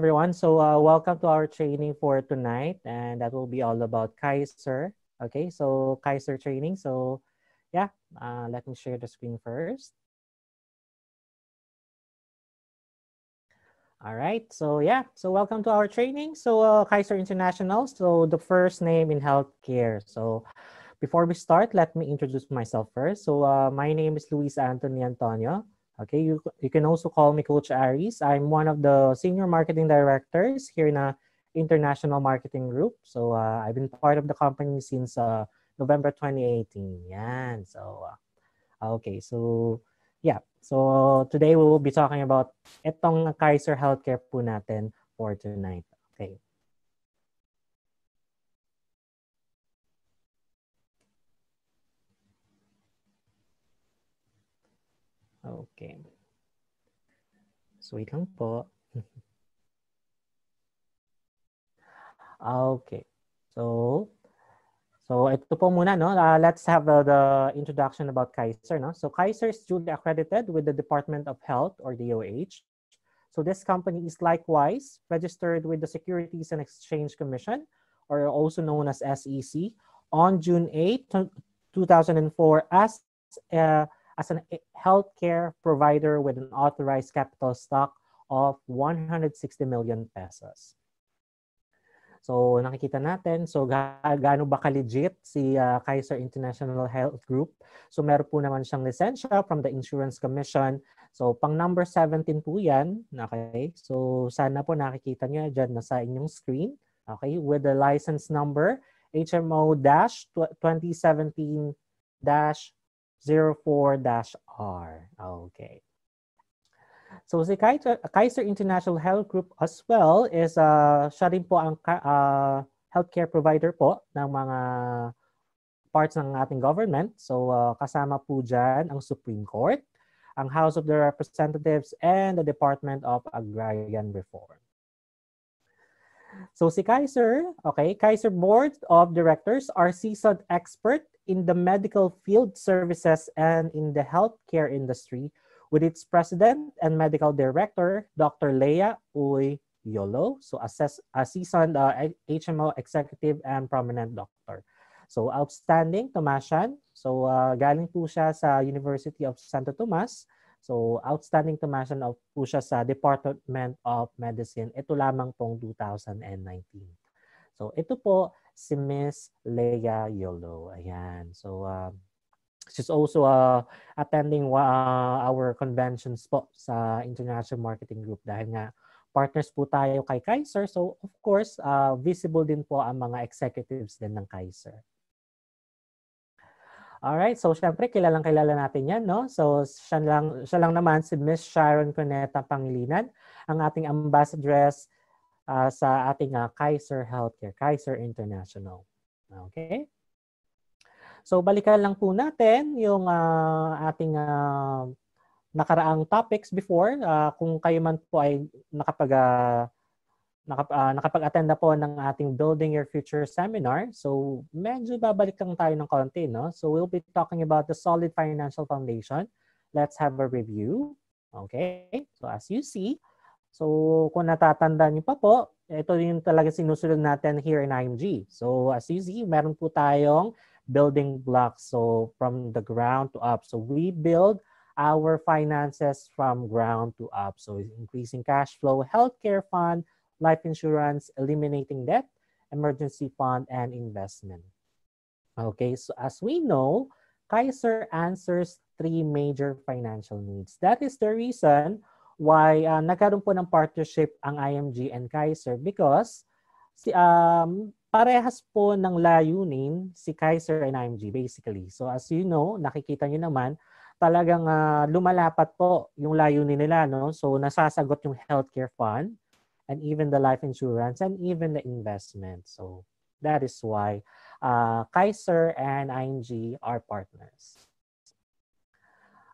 everyone. So uh, welcome to our training for tonight and that will be all about Kaiser. Okay, so Kaiser training. So yeah, uh, let me share the screen first. All right, so yeah, so welcome to our training. So uh, Kaiser International, so the first name in healthcare. So before we start, let me introduce myself first. So uh, my name is Luis Anthony Antonio. Okay, you, you can also call me Coach Aries. I'm one of the senior marketing directors here in a international marketing group. So uh, I've been part of the company since uh, November 2018. Yan. So, uh, okay. So, yeah. So today we will be talking about itong Kaiser Healthcare po natin for tonight. Okay. So wait lang po. okay. So, so ito po muna, no? Uh, let's have uh, the introduction about Kaiser, no? So Kaiser is duly accredited with the Department of Health or DOH. So this company is likewise registered with the Securities and Exchange Commission or also known as SEC on June 8, 2004 as uh, as a healthcare provider with an authorized capital stock of 160 million pesos. So nakikita natin, so ga gaano ba ka-legit si uh, Kaiser International Health Group. So meron po naman siyang lisensya from the Insurance Commission. So pang number 17 po yan. Okay? So sana po nakikita niyo dyan na sa inyong screen. Okay? With the license number HMO-2017- 04-R. Okay. So si Kaiser, Kaiser International Health Group as well is uh, siya rin po ang uh, healthcare provider po ng mga parts ng ating government. So uh, kasama po dyan ang Supreme Court, ang House of the Representatives, and the Department of Agrarian Reform. So si Kaiser, okay, Kaiser Board of Directors are seasoned expert in the medical field services and in the healthcare industry with its president and medical director, Dr. Leia Uy Yolo. So assess, a seasoned uh, HMO executive and prominent doctor. So outstanding, Tomasian. So uh, galing po siya sa University of Santo Tomas. So outstanding Tomasian of po siya sa Department of Medicine. Ito lamang pong 2019. So ito po si Miss Leia Yolo. Ayan. So, uh, she's also uh, attending uh, our conventions po sa International Marketing Group dahil nga partners po tayo kay Kaiser. So, of course, uh, visible din po ang mga executives din ng Kaiser. Alright, so syempre kilalang kilala natin yan, no? So siya lang, siya lang naman si Miss Sharon Coneta Pangilinan, ang ating ambassadress uh, sa ating uh, Kaiser Healthcare, Kaiser International. Okay? So balikan lang po natin yung uh, ating uh, nakaraang topics before. Uh, kung kayo man po ay nakapag uh, nakap, nakapag-attend na po ng ating Building Your Future seminar. So medyo babalik lang tayo ng konti. No? So we'll be talking about the solid financial foundation. Let's have a review. Okay? So as you see, So kung natatanda niyo pa po, ito yung talaga sinusunod natin here in IMG. So as you see, meron po tayong building blocks. So from the ground to up. So we build our finances from ground to up. So increasing cash flow, healthcare fund, life insurance, eliminating debt, emergency fund, and investment. Okay, so as we know, Kaiser answers three major financial needs. That is the reason why uh, nagkaroon po ng partnership ang IMG and Kaiser because si um parehas po ng layunin si Kaiser and IMG basically. So as you know, nakikita niyo naman talagang uh, lumalapat po yung layunin nila no. So nasasagot yung healthcare fund and even the life insurance and even the investment. So that is why uh, Kaiser and IMG are partners.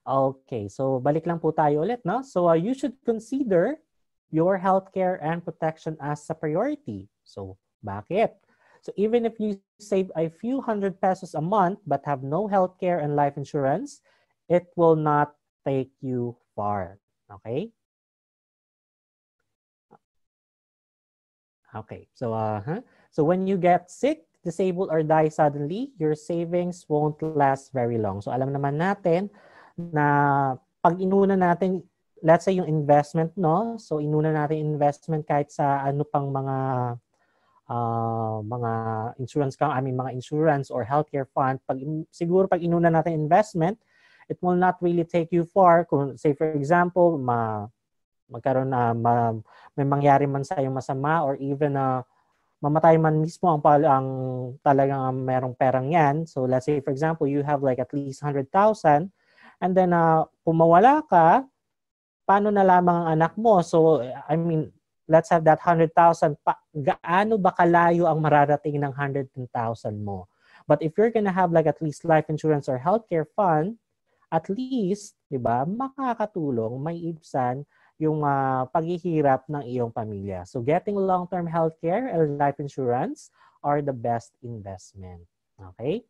Okay, so balik lang po tayo ulit, no? So uh, you should consider your healthcare and protection as a priority. So bakit? So even if you save a few hundred pesos a month but have no healthcare and life insurance, it will not take you far. Okay? Okay. So, uh, huh? so when you get sick, disabled, or die suddenly, your savings won't last very long. So, alam naman natin na pag inuna natin, let's say yung investment, no? So, inuna natin investment kahit sa ano pang mga uh, mga insurance, I mean, mga insurance or healthcare fund, pag, siguro pag inuna natin investment, it will not really take you far. Kung, say, for example, ma, magkaroon na ma, may mangyari man sa iyo masama or even na uh, mamatay man mismo ang, ang talagang merong perang yan. So let's say for example, you have like at least 100,000 and then uh, kung mawala ka, paano na lamang ang anak mo? So I mean, let's have that 100,000. Pa, gaano ba kalayo ang mararating ng 110,000 mo? But if you're gonna have like at least life insurance or healthcare fund, at least, di ba, makakatulong, may ibsan yung uh, paghihirap ng iyong pamilya. So getting long-term healthcare and life insurance are the best investment. Okay?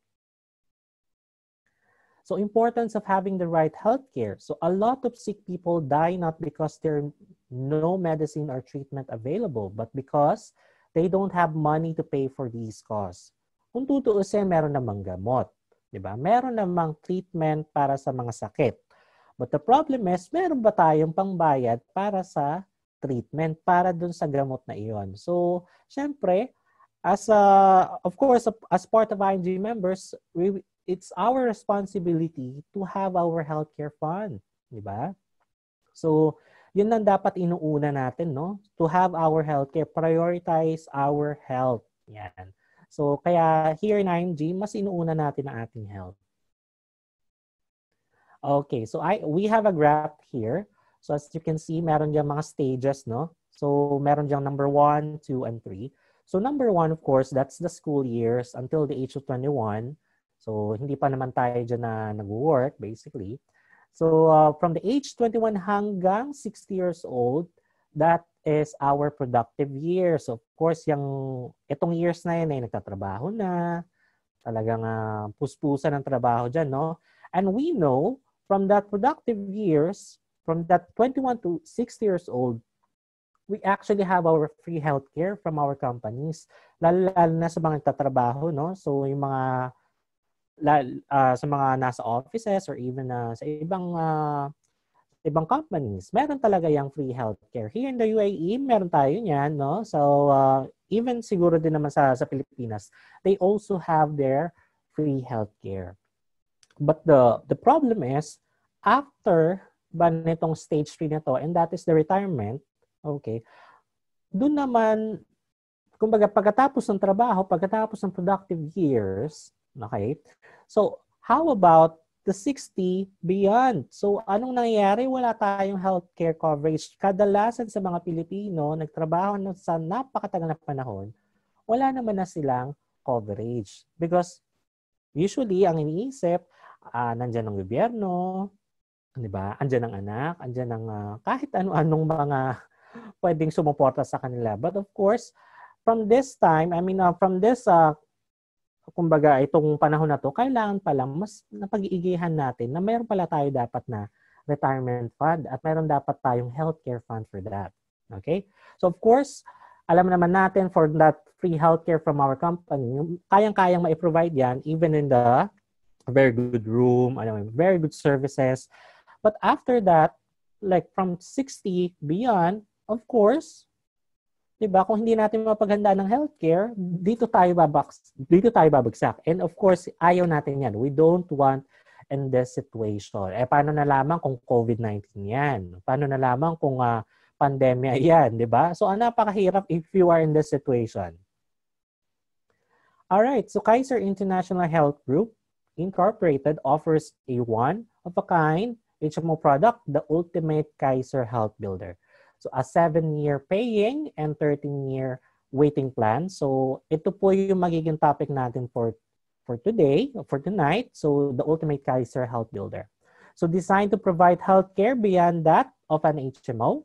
So importance of having the right healthcare. So a lot of sick people die not because there no medicine or treatment available, but because they don't have money to pay for these costs. Kung tutuusin, meron namang gamot. Di ba? Meron namang treatment para sa mga sakit. But the problem is, meron ba tayong pangbayad para sa treatment, para dun sa gamot na iyon? So, syempre, as a, of course, as part of ING members, we, it's our responsibility to have our healthcare fund. Di ba? So, yun lang dapat inuuna natin, no? To have our healthcare, prioritize our health. Yan. So, kaya here in IMG, mas inuuna natin ang ating health. Okay, so I we have a graph here. So as you can see, meron diyang mga stages, no? So meron diyang number 1, 2, and 3. So number 1, of course, that's the school years until the age of 21. So hindi pa naman tayo dyan na nag-work, basically. So uh, from the age 21 hanggang 60 years old, that is our productive years. Of course, yung itong years na yun ay nagtatrabaho na, talagang uh, puspusan ng trabaho dyan, no? And we know from that productive years, from that 21 to 60 years old, we actually have our free healthcare from our companies. Lalo, lalo na sa mga nagtatrabaho, no? So, yung mga uh, sa mga nasa offices or even uh, sa ibang uh, ibang companies, meron talaga yung free healthcare. Here in the UAE, meron tayo niyan, no? So, uh, even siguro din naman sa, sa Pilipinas, they also have their free healthcare. But the the problem is, after ba nitong stage 3 na to, and that is the retirement, okay, doon naman, kumbaga pagkatapos ng trabaho, pagkatapos ng productive years, okay, so how about the 60 beyond. So, anong nangyayari? Wala tayong healthcare coverage. Kadalasan sa mga Pilipino, nagtrabaho na sa napakatagal na panahon, wala naman na silang coverage. Because usually, ang iniisip, uh, nandyan ang gobyerno, di ba? Andyan ang anak, andyan ang uh, kahit ano-anong mga pwedeng sumuporta sa kanila. But of course, from this time, I mean, uh, from this, uh, kumbaga, itong panahon na to, kailangan pala mas napag-iigihan natin na mayroon pala tayo dapat na retirement fund at mayroon dapat tayong healthcare fund for that. Okay? So of course, alam naman natin for that free healthcare from our company, kayang-kayang ma-provide yan even in the very good room, ano, very good services. But after that, like from 60 beyond, of course, 'di ba? Kung hindi natin mapaghanda ng healthcare, dito tayo babaks, dito tayo babagsak. And of course, ayaw natin 'yan. We don't want in this situation. Eh paano nalaman kung COVID-19 'yan? Paano nalaman kung uh, pandemya 'yan, 'di ba? So ano napakahirap if you are in this situation. All right, so Kaiser International Health Group Incorporated offers a one-of-a-kind HMO product, the Ultimate Kaiser Health Builder. So a 7-year paying and 13-year waiting plan. So ito po yung magiging topic natin for for today, for tonight. So the Ultimate Kaiser Health Builder. So designed to provide healthcare beyond that of an HMO,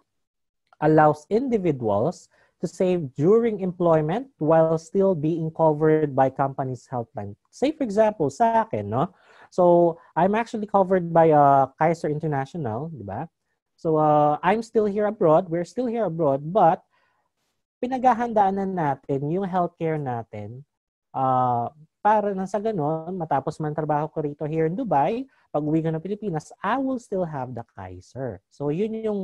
allows individuals to save during employment while still being covered by company's health plan. Say for example, sa akin, no? So, I'm actually covered by uh, Kaiser International, di ba? So, uh, I'm still here abroad. We're still here abroad, but pinaghahandaan na natin yung healthcare natin uh, para na sa ganun, matapos man trabaho ko rito here in Dubai, pag uwi ka ng Pilipinas, I will still have the Kaiser. So yun yung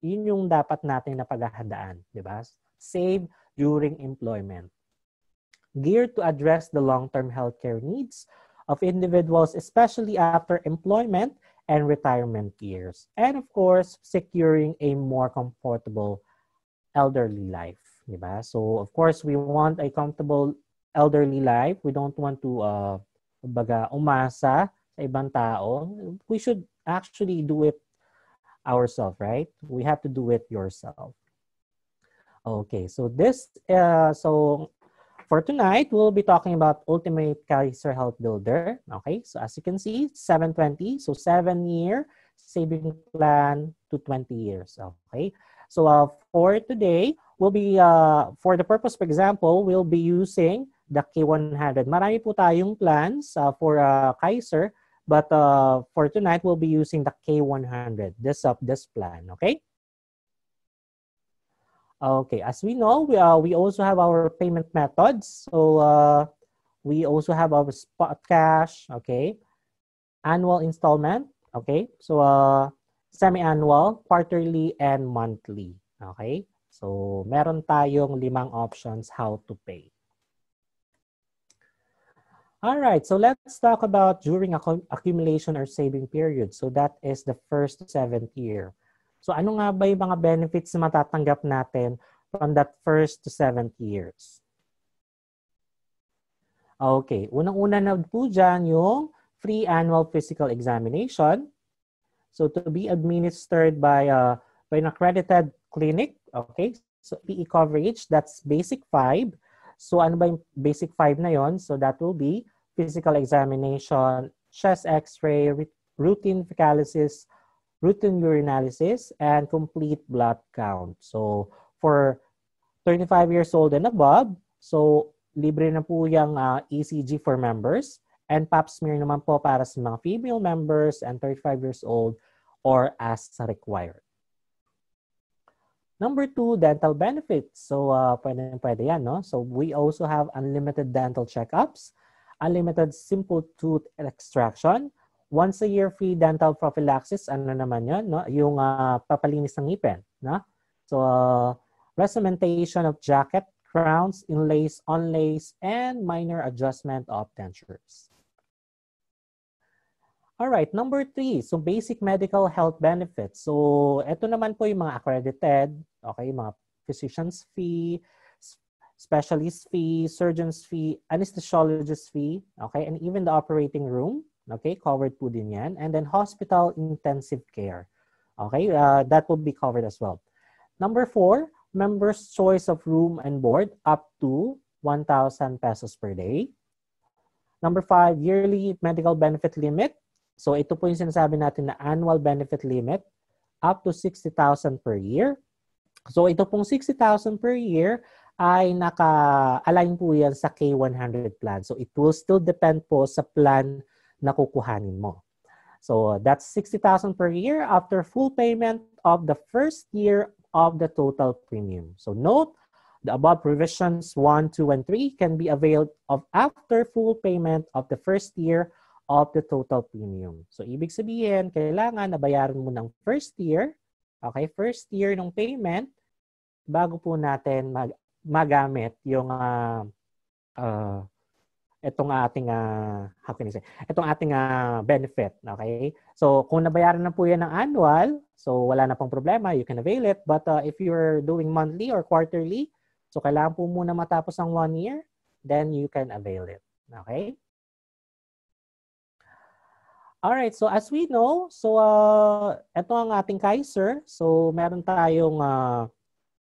yun yung dapat natin na paghahandaan, di ba? Save during employment. Geared to address the long-term healthcare needs of individuals, especially after employment and retirement years. And of course, securing a more comfortable elderly life. Diba? So, of course, we want a comfortable elderly life. We don't want to, uh, baga, umasa sa ibang tao. We should actually do it ourselves, right? We have to do it yourself. Okay, so this, uh, so for tonight, we'll be talking about Ultimate Kaiser Health Builder. Okay, so as you can see, 720, so seven year saving plan to 20 years. Okay, so uh, for today, we'll be, uh, for the purpose of example, we'll be using the K100. Marami po tayong plans uh, for uh, Kaiser, but uh, for tonight, we'll be using the K100, this uh, this plan, okay? Okay, as we know, we, uh, we also have our payment methods. So uh, we also have our spot cash, okay, annual installment, okay, so uh, semi-annual, quarterly, and monthly, okay. So meron tayong limang options how to pay. All right, so let's talk about during accumulation or saving period. So that is the first seventh year. So ano nga ba yung mga benefits na matatanggap natin from that first to seventh years? Okay, unang-una na po dyan yung free annual physical examination. So to be administered by, a, by an accredited clinic, okay? So PE coverage, that's basic 5. So ano ba yung basic 5 na yon? So that will be physical examination, chest x-ray, routine fecalysis, routine urinalysis, and complete blood count. So, for 35 years old and above, so libre na po yung uh, ECG for members and pap smear naman po para sa mga female members and 35 years old or as required. Number two, dental benefits. So, uh, pwede, pwede yan, no? So, we also have unlimited dental checkups, unlimited simple tooth extraction, once a year free dental prophylaxis, ano naman yun, no? yung uh, papalinis ng ngipin. No? So, uh, resumentation of jacket, crowns, inlays, onlays, and minor adjustment of dentures. All right, number three, so basic medical health benefits. So, ito naman po yung mga accredited, okay, mga physician's fee, specialist fee, surgeon's fee, anesthesiologist fee, okay, and even the operating room, Okay, covered po din yan. And then hospital intensive care. Okay, uh, that will be covered as well. Number four, members' choice of room and board up to 1,000 pesos per day. Number five, yearly medical benefit limit. So ito po yung sinasabi natin na annual benefit limit up to 60,000 per year. So ito pong 60,000 per year ay naka-align po yan sa K100 plan. So it will still depend po sa plan na kukuhanin mo. So that's 60,000 per year after full payment of the first year of the total premium. So note, the above provisions 1, 2, and 3 can be availed of after full payment of the first year of the total premium. So ibig sabihin, kailangan nabayaran mo ng first year, okay, first year ng payment bago po natin mag magamit yung uh, uh, itong ating uh, how can I say, itong ating uh, benefit, okay? So kung nabayaran na po yan ng annual, so wala na pong problema, you can avail it. But uh, if you're doing monthly or quarterly, so kailangan po muna matapos ang one year, then you can avail it. Okay? Alright, so as we know, so uh, ito ang ating Kaiser. So meron tayong uh,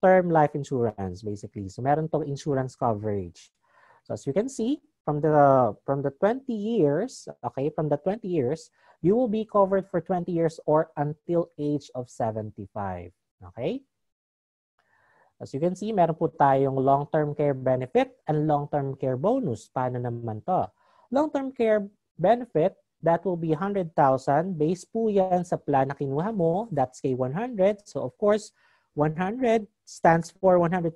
term life insurance basically. So meron tong insurance coverage. So as you can see, from the from the 20 years, okay, from the 20 years, you will be covered for 20 years or until age of 75. Okay? As you can see, meron po tayong long-term care benefit and long-term care bonus. Paano naman to? Long-term care benefit, that will be 100,000. Base po yan sa plan na kinuha mo. That's K100. So of course, 100 stands for 100,000.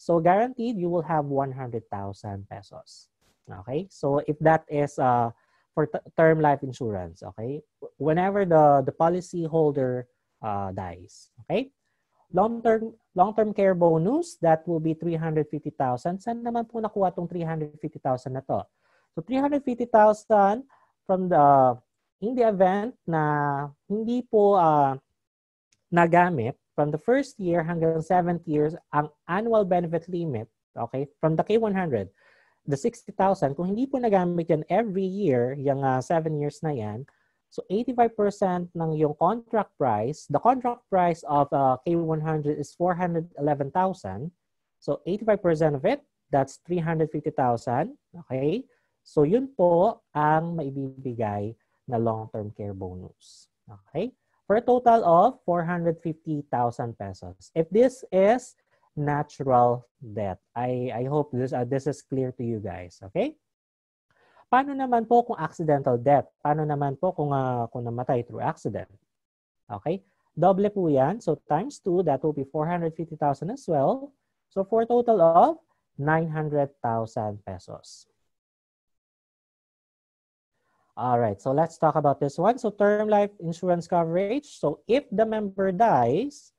So guaranteed, you will have 100,000 pesos. Okay? So if that is uh, for term life insurance, okay? Whenever the, the policy holder uh, dies, okay? Long-term long-term care bonus, that will be 350,000. Saan naman po nakuha tong 350,000 na to? So 350,000 from the in the event na hindi po uh, nagamit from the first year hanggang seventh years ang annual benefit limit, okay, from the K100, the 60,000, kung hindi po nagamit yan every year, yung uh, seven years na yan, so 85% ng yung contract price, the contract price of uh, K100 is 411,000. So 85% of it, that's 350,000. Okay? So yun po ang maibibigay na long-term care bonus. Okay? For a total of 450,000 pesos. If this is natural death, I, I hope this, uh, this is clear to you guys. Okay? Paano naman po kung accidental death? Paano naman po kung, uh, kung namatay through accident? Okay? Double po yan. So times 2, that will be 450,000 as well. So for a total of 900,000 pesos. All right, so let's talk about this one. So term life insurance coverage. So if the member dies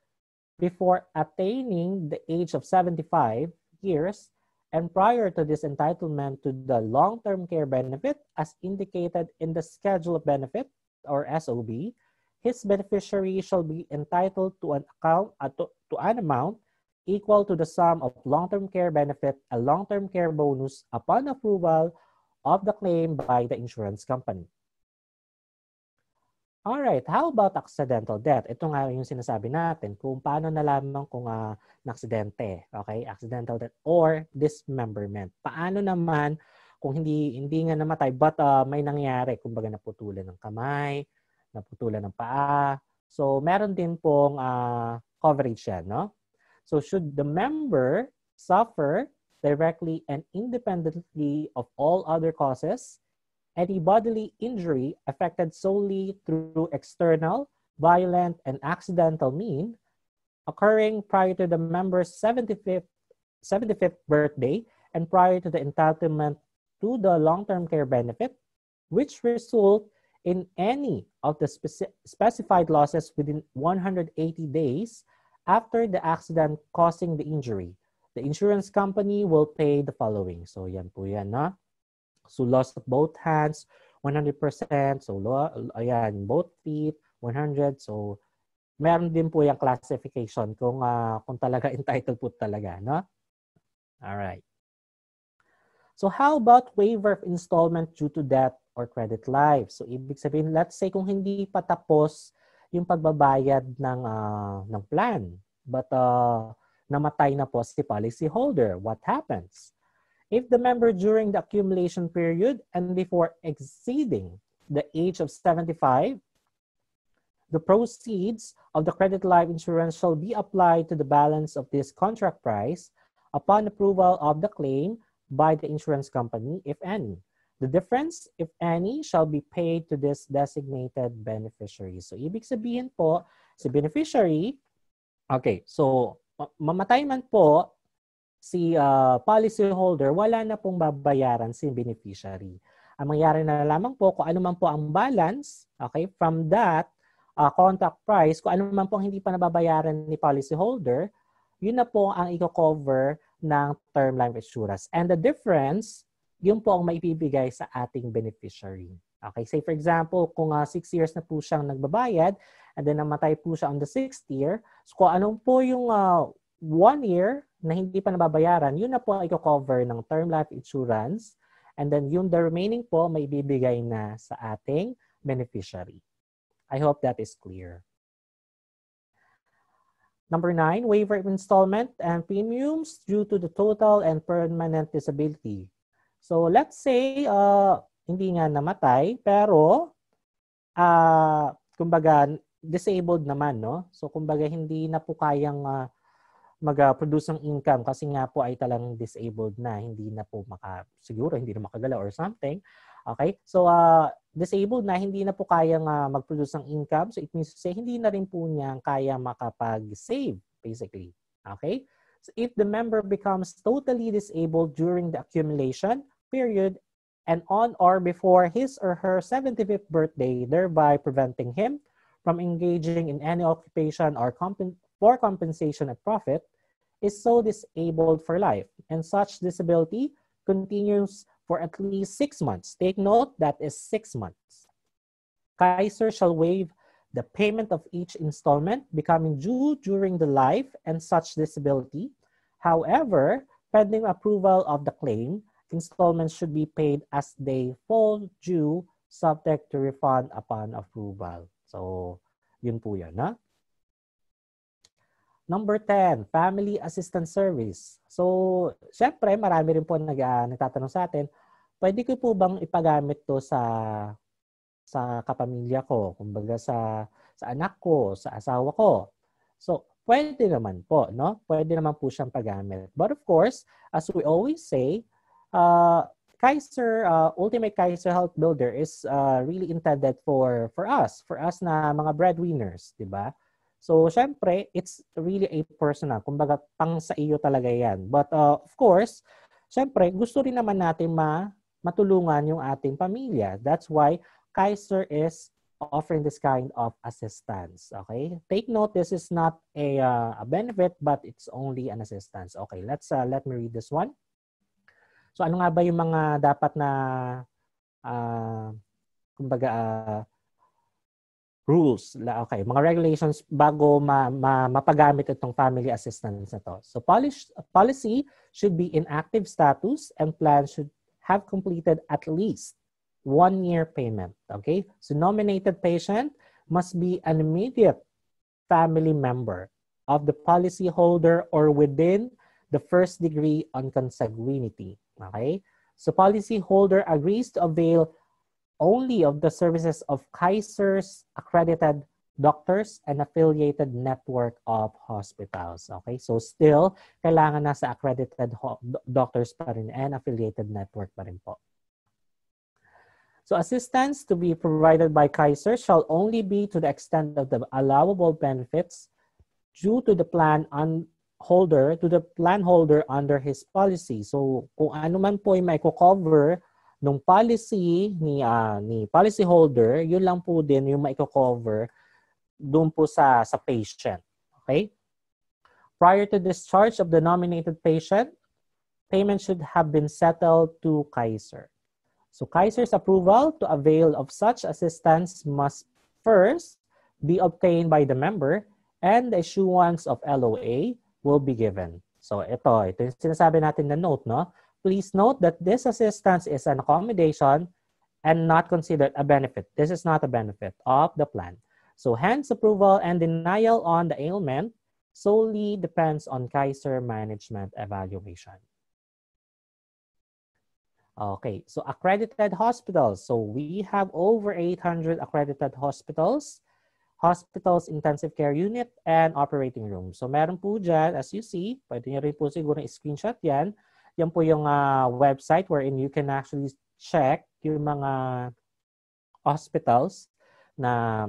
before attaining the age of 75 years and prior to this entitlement to the long-term care benefit as indicated in the schedule of benefit or SOB, his beneficiary shall be entitled to an account uh, to, to an amount equal to the sum of long-term care benefit and long-term care bonus upon approval of the claim by the insurance company. Alright, how about accidental death? Ito nga yung sinasabi natin kung paano nalaman kung uh, naksidente, okay? Accidental death or dismemberment. Paano naman kung hindi hindi nga namatay but uh, may nangyari, kumbaga naputulan ng kamay, naputulan ng paa. So meron din pong uh, coverage yan, no? So should the member suffer directly and independently of all other causes, any bodily injury affected solely through external, violent, and accidental mean occurring prior to the member's 75th, 75th birthday and prior to the entitlement to the long-term care benefit, which result in any of the speci specified losses within 180 days after the accident causing the injury the insurance company will pay the following. So yan po yan, na. So loss of both hands, 100%. So ayan, both feet, 100. So meron din po yung classification kung uh, kung talaga entitled po talaga, no? All right. So how about waiver of installment due to death or credit life? So ibig sabihin, let's say kung hindi pa tapos yung pagbabayad ng uh, ng plan, but uh, namatay na po si policyholder. What happens? If the member during the accumulation period and before exceeding the age of 75, the proceeds of the credit life insurance shall be applied to the balance of this contract price upon approval of the claim by the insurance company, if any. The difference, if any, shall be paid to this designated beneficiary. So, ibig sabihin po, si beneficiary, okay, so mamatay man po si uh, policy holder, wala na pong babayaran si beneficiary. Ang mangyari na lamang po kung ano man po ang balance, okay, from that uh, contract price, kung ano man po ang hindi pa nababayaran ni policy holder, yun na po ang i-cover ng term life insurance. And the difference, yun po ang maipibigay sa ating beneficiary. Okay, say for example, kung 6 uh, years na po siyang nagbabayad, and then namatay po siya on the sixth year. So kung anong po yung uh, one year na hindi pa nababayaran, yun na po ay cover ng term life insurance. And then yung the remaining po may bibigay na sa ating beneficiary. I hope that is clear. Number nine, waiver of installment and premiums due to the total and permanent disability. So let's say uh, hindi nga namatay, pero uh, kumbaga disabled naman, no? So kumbaga hindi na po kayang uh, mag-produce ng income kasi nga po ay talang disabled na, hindi na po maka siguro hindi na makagalaw or something. Okay? So, uh, disabled na hindi na po kayang uh, mag-produce ng income. So, it means say, hindi na rin po niya kaya makapag-save, basically. Okay? If the member becomes totally disabled during the accumulation period and on or before his or her 75th birthday, thereby preventing him from engaging in any occupation or comp- for compensation at profit, is so disabled for life. And such disability continues for at least six months. Take note, that is six months. Kaiser shall waive the payment of each installment becoming due during the life and such disability. However, pending approval of the claim, installments should be paid as they fall due subject to refund upon approval. So, yun po yan, ha? Number 10, Family Assistance Service. So, syempre, marami rin po nag, uh, nagtatanong sa atin, pwede ko po bang ipagamit to sa sa kapamilya ko, kumbaga sa sa anak ko, sa asawa ko. So, pwede naman po, no? Pwede naman po siyang paggamit. But of course, as we always say, uh, Kaiser, uh, Ultimate Kaiser Health Builder is uh, really intended for for us, for us na mga breadwinners, di ba? So, syempre, it's really a personal. Kumbaga, pang sa iyo talaga yan. But uh, of course, syempre, gusto rin naman natin ma matulungan yung ating pamilya. That's why Kaiser is offering this kind of assistance. Okay? Take note, this is not a, uh, a benefit, but it's only an assistance. Okay, let's uh, let me read this one. So ano nga ba yung mga dapat na uh, kumbaga uh, rules, okay, mga regulations bago ma, ma, mapagamit itong family assistance na to. So polish, policy should be in active status and plan should have completed at least one year payment. Okay? So nominated patient must be an immediate family member of the policyholder or within the first degree on consanguinity. Okay? So policyholder agrees to avail only of the services of Kaiser's accredited doctors and affiliated network of hospitals. Okay? So still, kailangan nasa accredited doctors pa rin and affiliated network pa rin po. So assistance to be provided by Kaiser shall only be to the extent of the allowable benefits due to the plan holder to the plan holder under his policy. So kung ano man po ay may cover nung policy ni uh, ni policy holder, yun lang po din yung may cover doon po sa, sa patient. Okay? Prior to discharge of the nominated patient, payment should have been settled to Kaiser. So Kaiser's approval to avail of such assistance must first be obtained by the member and the issuance of LOA will be given. So ito, ito yung sinasabi natin na note, no? Please note that this assistance is an accommodation and not considered a benefit. This is not a benefit of the plan. So hence approval and denial on the ailment solely depends on Kaiser management evaluation. Okay, so accredited hospitals. So we have over 800 accredited hospitals, hospitals intensive care unit, and operating room. So meron po dyan, as you see, pwede nyo rin po siguro screenshot yan. Yan po yung uh, website wherein you can actually check yung mga hospitals na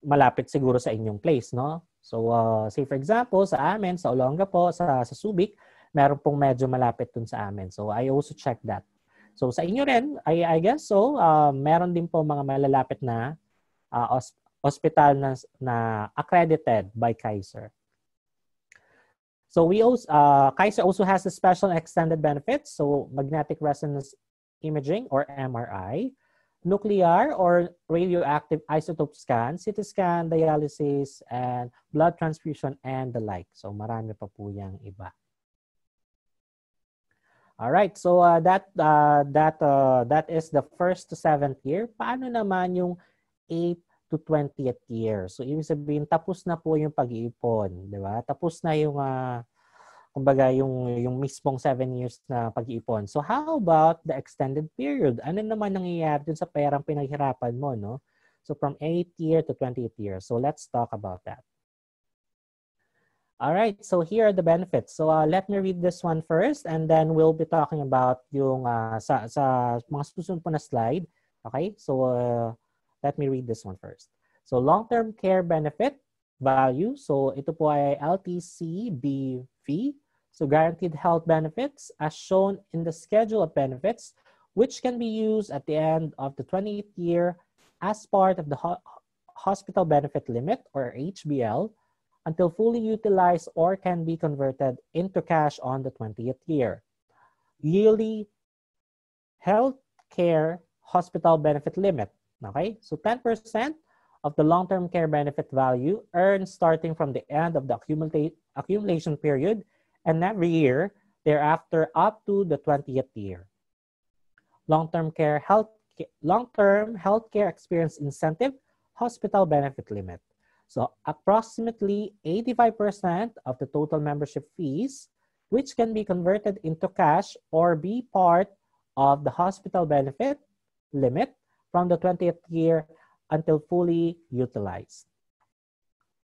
malapit siguro sa inyong place, no? So, uh, say for example, sa amin, sa Olonga po, sa, sa Subic, meron pong medyo malapit dun sa amin. So, I also check that. So, sa inyo rin, I, I guess so, uh, meron din po mga malalapit na uh, hospital na, na accredited by Kaiser. So, we also, uh, Kaiser also has a special extended benefits. So, magnetic resonance imaging or MRI nuclear or radioactive isotope scan, CT scan, dialysis, and blood transfusion, and the like. So marami pa po yung iba. All right, so uh, that uh, that uh, that is the first to seventh year. Paano naman yung 8 to 20th year? So ibig sabihin tapos na po yung pag-iipon, di ba? Tapos na yung uh, kumbaga yung yung mismong 7 years na pag-iipon. So how about the extended period? Ano naman nangyayari dun sa perang pinaghirapan mo, no? So from 8th year to 20th year. So let's talk about that. All right, so here are the benefits. So uh, let me read this one first and then we'll be talking about yung uh, sa, sa mga susunod po na slide. Okay, so uh, let me read this one first. So long-term care benefit value. So ito po ay LTC-BV. So guaranteed health benefits as shown in the schedule of benefits which can be used at the end of the 20th year as part of the ho hospital benefit limit or HBL until fully utilized or can be converted into cash on the 20th year. Yearly health care hospital benefit limit. Okay, so 10% of the long-term care benefit value earned starting from the end of the accumulation period and every year thereafter up to the 20th year. Long-term care health long-term healthcare experience incentive hospital benefit limit. So approximately 85% of the total membership fees, which can be converted into cash or be part of the hospital benefit limit from the 20th year until fully utilized.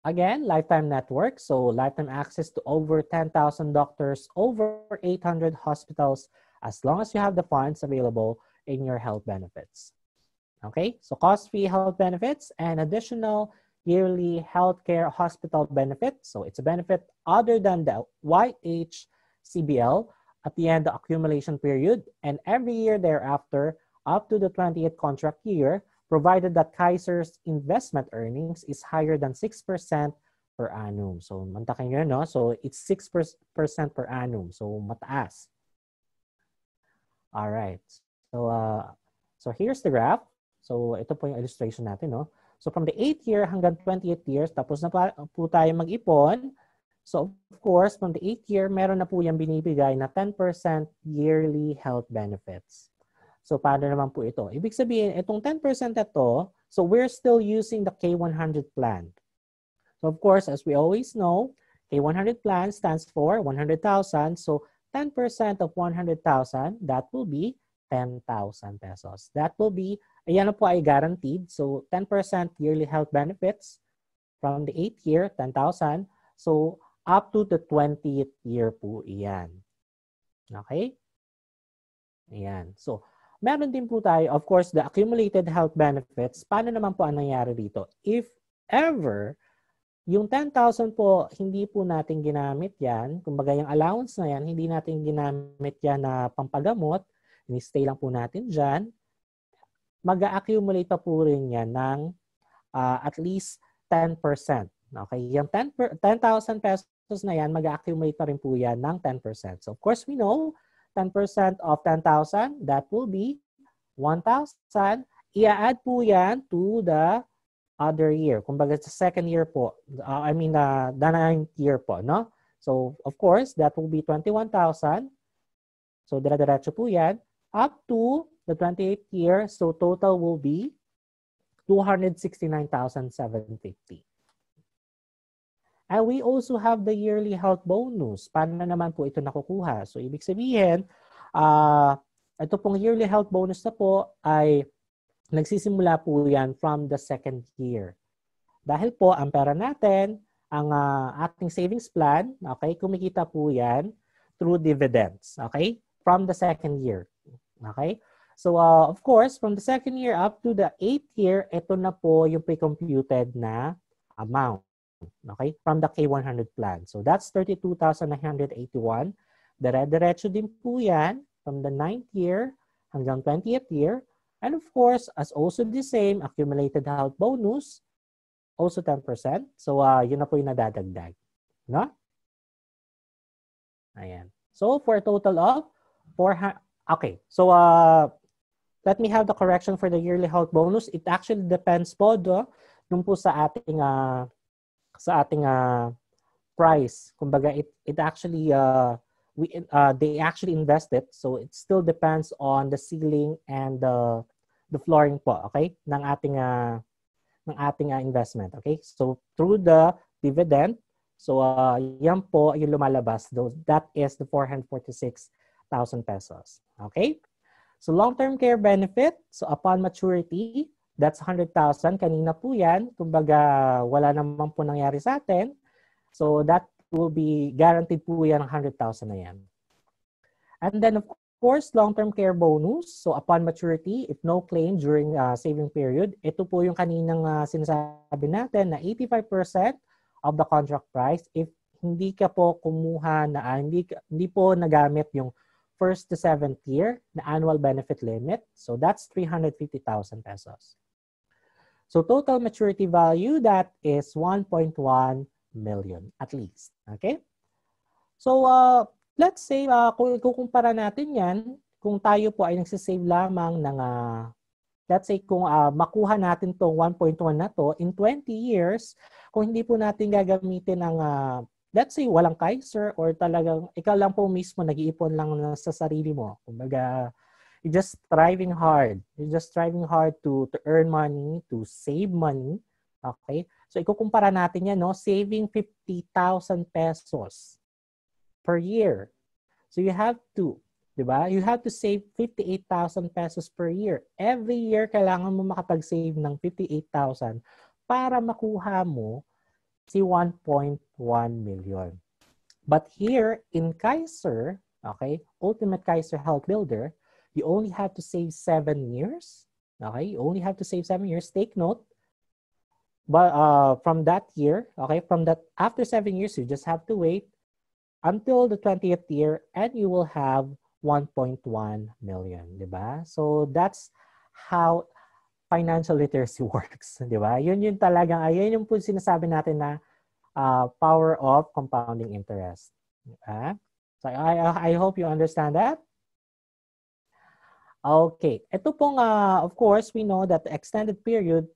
Again, lifetime network. So lifetime access to over 10,000 doctors, over 800 hospitals, as long as you have the funds available in your health benefits. Okay, so cost-free health benefits and additional yearly healthcare hospital benefit. So it's a benefit other than the YHCBL at the end of the accumulation period and every year thereafter up to the 20th contract year, provided that Kaiser's investment earnings is higher than 6% per annum. So, mantakin no? So, it's 6% per annum. So, mataas. All right. So, uh, so here's the graph. So, ito po yung illustration natin, no? So from the 8th year hanggang 28th years, tapos na po tayo mag-ipon. So of course, from the 8th year, meron na po yung binibigay na 10% yearly health benefits. So paano naman po ito? Ibig sabihin, itong 10% na to, so we're still using the K100 plan. So of course, as we always know, K100 plan stands for 100,000. So 10% of 100,000, that will be 10,000 pesos. That will be Ayan po ay guaranteed. So 10% yearly health benefits from the 8th year, 10,000. So up to the 20th year po iyan. Okay? Ayan. So meron din po tayo, of course, the accumulated health benefits. Paano naman po ang nangyari dito? If ever, yung 10,000 po, hindi po natin ginamit yan. Kumbaga yung allowance na yan, hindi natin ginamit yan na pampagamot. Ni-stay lang po natin dyan mag-accumulate pa po rin yan ng uh, at least 10%. Okay? Yung 10,000 10, pesos na yan, mag-accumulate pa rin po yan ng 10%. So of course, we know 10% of 10,000, that will be 1,000. Ia-add po yan to the other year. Kumbaga sa second year po. Uh, I mean, uh, the ninth year po, no? So, of course, that will be 21,000. So, dire-diretso po yan. Up to the 28th year, so total will be 269,750. And we also have the yearly health bonus. Paano naman po ito nakukuha? So, ibig sabihin, uh, ito pong yearly health bonus na po ay nagsisimula po yan from the second year. Dahil po, ang pera natin, ang uh, ating savings plan, okay, kumikita po yan through dividends, okay, from the second year. Okay? So, uh, of course, from the second year up to the eighth year, ito na po yung pre-computed na amount. Okay? From the K100 plan. So, that's 32,981. Dire-diretso din po yan from the ninth year hanggang 20th year. And of course, as also the same, accumulated health bonus, also 10%. So, uh, yun na po yung nadadagdag. No? Ayan. So, for a total of 400, okay. So, uh, let me have the correction for the yearly health bonus. It actually depends po do nung po sa ating uh, sa ating uh, price. Kumbaga it it actually uh, we uh, they actually invest it so it still depends on the ceiling and the the flooring po, okay? ng ating uh, ng ating uh, investment, okay? So through the dividend, so uh, yan po yung lumalabas. That is the 446,000 pesos. Okay? So long-term care benefit, so upon maturity, that's 100,000. Kanina po yan. Kumbaga, wala naman po nangyari sa atin. So that will be guaranteed po yan ng 100,000 na yan. And then of course, long-term care bonus. So upon maturity, if no claim during uh, saving period, ito po yung kaninang uh, sinasabi natin na 85% of the contract price if hindi ka po kumuha na uh, hindi hindi po nagamit yung first to seventh year na annual benefit limit. So that's 350,000 pesos. So total maturity value that is 1.1 million at least. Okay? So uh, let's say, uh, kung ikukumpara natin yan, kung tayo po ay nagsisave lamang ng, uh, let's say, kung uh, makuha natin tong 1.1 na to, in 20 years, kung hindi po natin gagamitin ng, uh, let's say, walang Kaiser or talagang ikaw lang po mismo nag-iipon lang sa sarili mo. Kumbaga, you're just striving hard. You're just striving hard to, to earn money, to save money. Okay? So, ikukumpara natin yan, no? Saving 50,000 pesos per year. So you have to, di ba? You have to save 58,000 pesos per year. Every year, kailangan mo makapag-save ng 58,000 para makuha mo si 1.1 million. But here in Kaiser, okay, Ultimate Kaiser Health Builder, you only have to save seven years. Okay, you only have to save seven years. Take note, but uh, from that year, okay, from that after seven years, you just have to wait until the 20th year and you will have 1.1 million, di ba? So that's how financial literacy works, di ba? Yun yun talagang, ayun yung po sinasabi natin na uh, power of compounding interest. Diba? So I, I hope you understand that. Okay. Ito pong, uh, of course, we know that the extended period,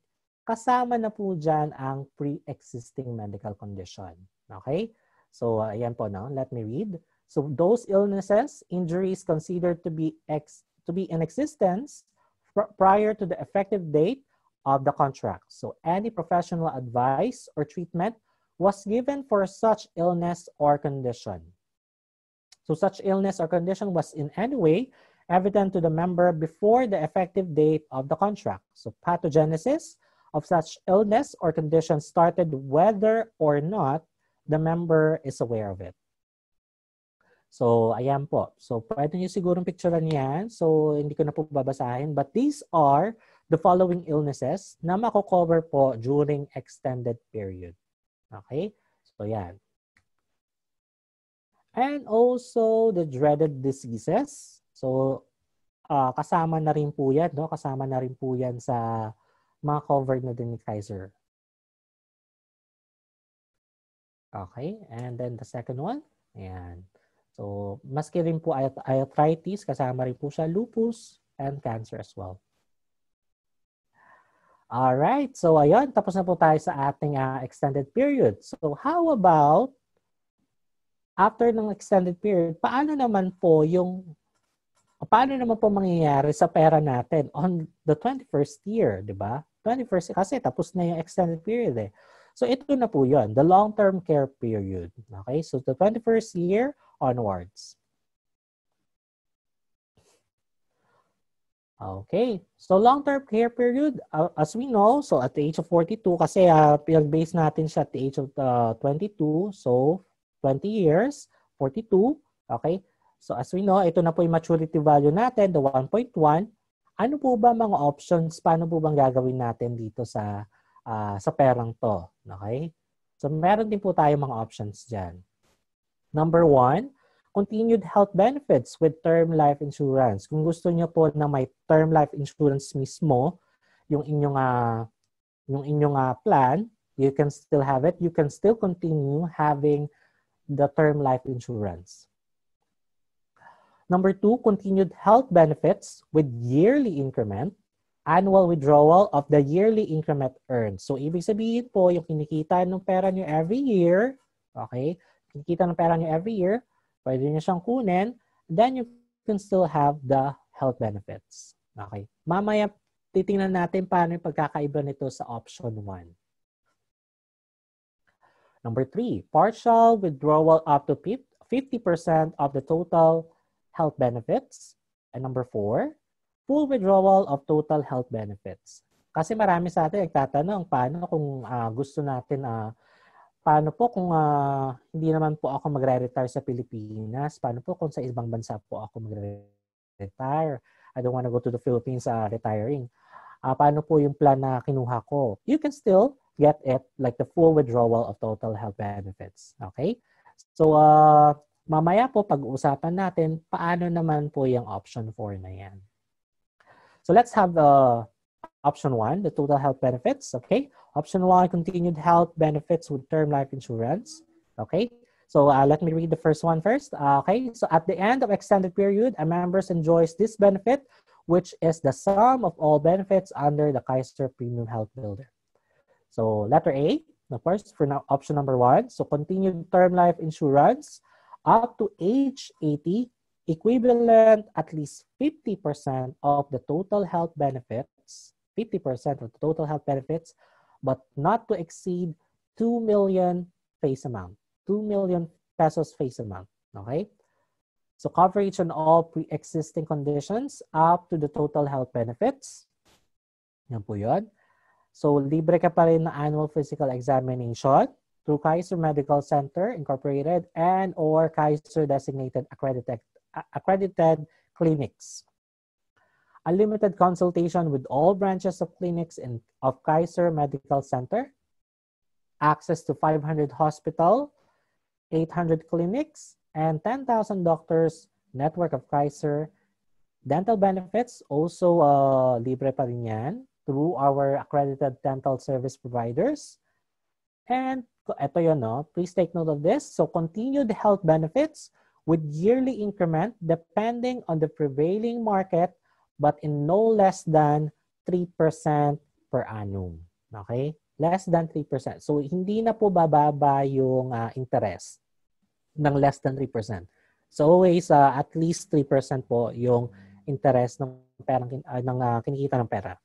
kasama na po dyan ang pre-existing medical condition. Okay? So, ayan po, no? let me read. So, those illnesses, injuries considered to be ex to be in existence prior to the effective date of the contract. So, any professional advice or treatment was given for such illness or condition. So, such illness or condition was in any way evident to the member before the effective date of the contract. So, pathogenesis of such illness or condition started whether or not the member is aware of it. So, ayan po. So, pwede nyo sigurong picturean yan. So, hindi ko na po babasahin. But these are the following illnesses na mako-cover po during extended period. Okay? So, yan. And also the dreaded diseases. So, uh, kasama na rin po yan. No? Kasama na rin po yan sa mga covered na din ni Kaiser. Okay, and then the second one, ayan. So, maski rin po arthritis, kasama rin po siya lupus and cancer as well. Alright, so ayun, tapos na po tayo sa ating uh, extended period. So, how about after ng extended period, paano naman po yung paano naman po mangyayari sa pera natin on the 21st year, di ba? 21st, kasi tapos na yung extended period eh. So ito na po yun, the long-term care period. Okay, so the 21st year onwards. Okay, so long-term care period, uh, as we know, so at the age of 42, kasi uh, pinag-base natin siya at the age of uh, 22, so 20 years, 42, okay? So as we know, ito na po yung maturity value natin, the 1.1. Ano po ba mga options, paano po bang gagawin natin dito sa uh, sa perang to. Okay? So, meron din po tayo mga options dyan. Number one, continued health benefits with term life insurance. Kung gusto niyo po na may term life insurance mismo, yung inyong uh, yung inyong uh, plan, you can still have it. You can still continue having the term life insurance. Number two, continued health benefits with yearly increment annual withdrawal of the yearly increment earned. So, ibig sabihin po, yung kinikita ng pera nyo every year, okay, kinikita ng pera nyo every year, pwede nyo siyang kunin, then you can still have the health benefits. Okay. Mamaya, titingnan natin paano yung pagkakaiba nito sa option 1. Number 3, partial withdrawal up to 50% of the total health benefits. And number 4, full withdrawal of total health benefits. Kasi marami sa atin nagtatanong paano kung uh, gusto natin uh, paano po kung uh, hindi naman po ako magre-retire sa Pilipinas? Paano po kung sa ibang bansa po ako magre-retire? I don't want to go to the Philippines uh, retiring. Uh, paano po yung plan na kinuha ko? You can still get it like the full withdrawal of total health benefits. Okay? So, uh, mamaya po pag-uusapan natin paano naman po yung option 4 na yan. So let's have uh, option 1, the total health benefits. Okay. Option 1, continued health benefits with term life insurance. Okay. So uh, let me read the first one first. Uh, okay. So at the end of extended period, a member enjoys this benefit, which is the sum of all benefits under the Kaiser Premium Health Builder. So letter A, the first for now, option number one. So continued term life insurance up to age 80 equivalent at least 50% of the total health benefits, 50% of the total health benefits, but not to exceed 2 million face amount, 2 million pesos face amount. Okay? So coverage on all pre-existing conditions up to the total health benefits. Yan po yun. So libre ka pa rin na annual physical examination through Kaiser Medical Center Incorporated and or Kaiser designated accredited accredited clinics. Unlimited consultation with all branches of clinics in, of Kaiser Medical Center. Access to 500 hospital, 800 clinics, and 10,000 doctors network of Kaiser. Dental benefits, also uh, libre pa rin yan through our accredited dental service providers. And ito yun, no? please take note of this. So continued health benefits with yearly increment depending on the prevailing market but in no less than 3% per annum. Okay? Less than 3%. So, hindi na po bababa yung uh, interest ng less than 3%. So, always uh, at least 3% po yung interest ng perang uh, ng uh, kinikita ng pera.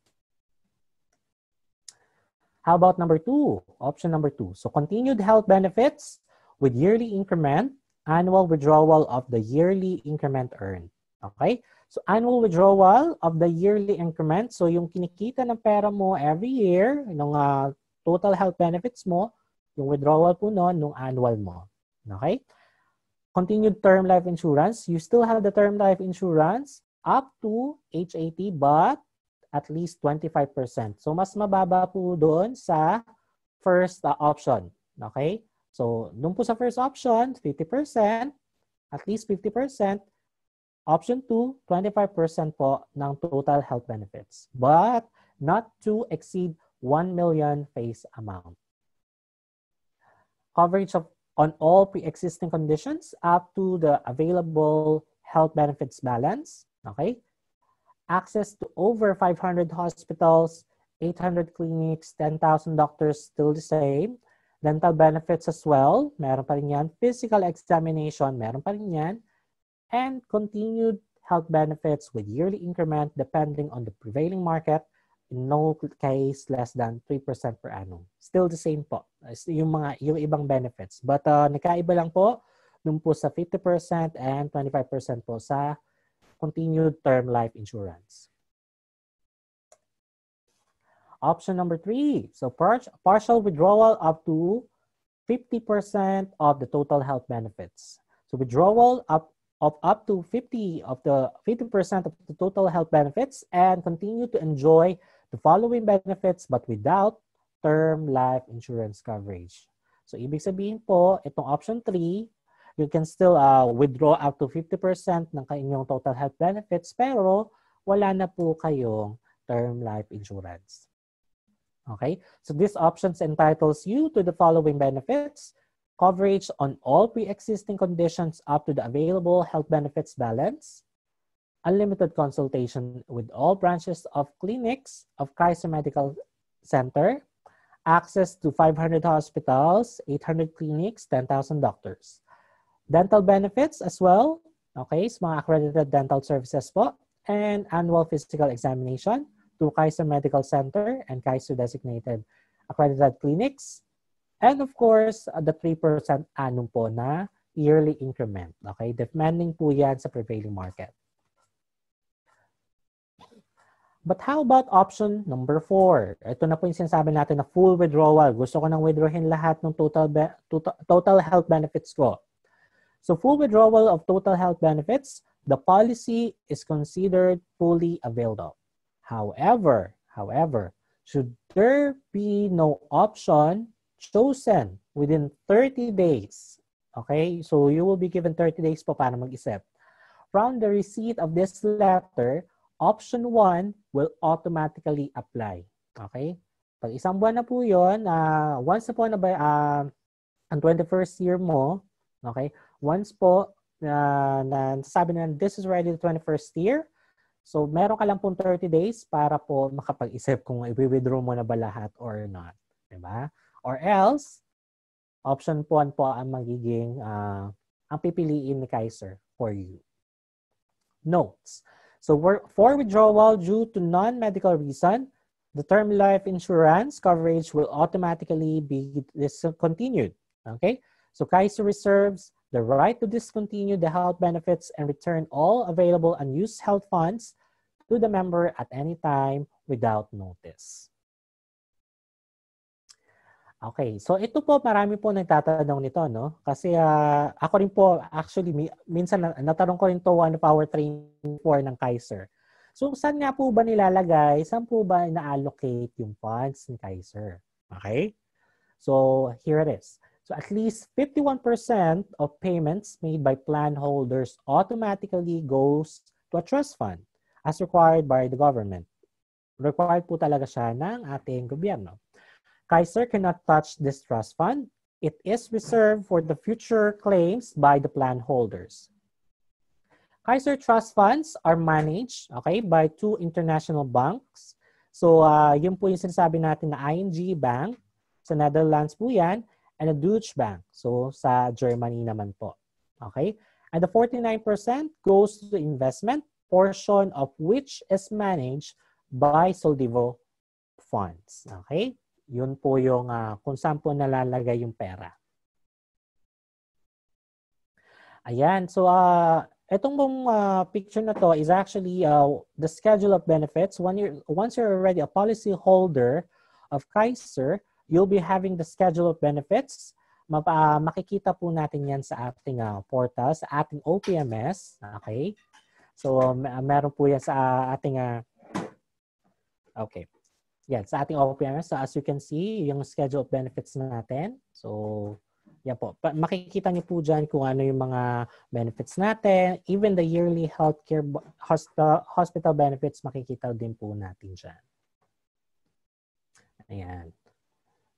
How about number two? Option number two. So, continued health benefits with yearly increment annual withdrawal of the yearly increment earned. Okay? So annual withdrawal of the yearly increment, so yung kinikita ng pera mo every year, ng uh, total health benefits mo, yung withdrawal po noon, nung annual mo. Okay? Continued term life insurance, you still have the term life insurance up to age 80 but at least 25%. So mas mababa po doon sa first uh, option. Okay? So, nung po sa first option, 50%, at least 50%. Option 2, 25% po ng total health benefits. But not to exceed 1 million face amount. Coverage of on all pre-existing conditions up to the available health benefits balance. Okay? Access to over 500 hospitals, 800 clinics, 10,000 doctors, still the same. Dental benefits as well, meron pa rin yan. Physical examination, meron pa rin yan. And continued health benefits with yearly increment depending on the prevailing market. In no case less than 3% per annum. Still the same po. Yung mga yung ibang benefits. But uh, nakaiba lang po dun po sa 50% and 25% po sa continued term life insurance. Option number three, so par partial withdrawal up to 50% of the total health benefits. So withdrawal up of up to 50 of the 50% of the total health benefits and continue to enjoy the following benefits but without term life insurance coverage. So ibig sabihin po, itong option 3, you can still uh, withdraw up to 50% ng kainyong total health benefits pero wala na po kayong term life insurance. Okay, so this options entitles you to the following benefits. Coverage on all pre-existing conditions up to the available health benefits balance. Unlimited consultation with all branches of clinics of Kaiser Medical Center. Access to 500 hospitals, 800 clinics, 10,000 doctors. Dental benefits as well. Okay, so mga accredited dental services po. And annual physical examination to Kaiser Medical Center and Kaiser designated accredited clinics. And of course, uh, the 3% annum po na yearly increment. Okay? Depending po yan sa prevailing market. But how about option number four? Ito na po yung sinasabi natin na full withdrawal. Gusto ko nang withdrawin lahat ng total, total, total health benefits ko. So full withdrawal of total health benefits, the policy is considered fully available. However, however, should there be no option chosen within 30 days, okay, so you will be given 30 days po para mag-isip. From the receipt of this letter, option 1 will automatically apply. Okay? Pag isang buwan na po yun, uh, once na po na ba, uh, ang 21st year mo, okay, once po uh, na sabi na this is already the 21st year, so meron ka lang pong 30 days para po makapag-isip kung i-withdraw mo na ba lahat or not. Diba? Or else, option po po ang magiging uh, ang pipiliin ni Kaiser for you. Notes. So for withdrawal due to non-medical reason, the term life insurance coverage will automatically be discontinued. Okay? So Kaiser reserves the right to discontinue the health benefits and return all available unused health funds to the member at any time without notice. Okay, so ito po marami po nagtatanong nito no kasi uh, ako rin po actually minsan na, natanong ko rin to one our training for ng Kaiser. So saan nga po ba nilalagay? Saan po ba na-allocate yung funds ni Kaiser? Okay? So here it is. So at least 51% of payments made by plan holders automatically goes to a trust fund as required by the government. Required po talaga siya ng ating gobyerno. Kaiser cannot touch this trust fund. It is reserved for the future claims by the plan holders. Kaiser Trust Funds are managed okay, by two international banks. So, uh, yun po yung sinasabi natin na ING Bank, sa Netherlands po yan, and a Deutsche Bank, so sa Germany naman po. Okay? And the 49% goes to the investment portion of which is managed by Soldivo funds. Okay? Yun po yung uh, kung saan po nalalagay yung pera. Ayan. So, uh, itong mong uh, picture na to is actually uh, the schedule of benefits. When you're, once you're already a policy holder of Kaiser, you'll be having the schedule of benefits. Mapa, uh, makikita po natin yan sa ating uh, portal, sa ating OPMS. Okay? So, um, meron po yan sa ating... Uh, okay. Yan, sa ating OPMS. So as you can see, yung schedule of benefits natin. So, yan po. Pa- makikita niyo po dyan kung ano yung mga benefits natin. Even the yearly healthcare hospital, hospital benefits, makikita din po natin dyan. Ayan.